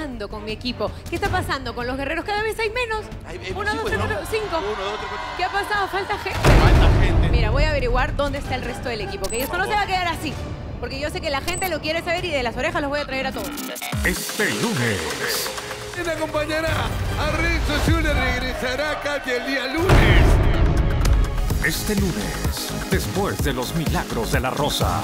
pasando con mi equipo? ¿Qué está pasando con los guerreros? Cada vez hay menos. Hay- hay Uno, dos, tres, ¿no? cuatro, cinco. Uno, dos, tres, cuatro. ¿Qué ha pasado? Falta gente. Falta gente. Mira, voy a averiguar dónde está el resto del equipo. Que esto no se va a quedar así. Porque yo sé que la gente lo quiere saber y de las orejas los voy a traer a todos. Este lunes, ¿Quién acompañará a Renzo Zula? Regresará Katia el día lunes. este lunes, después de los milagros de la rosa.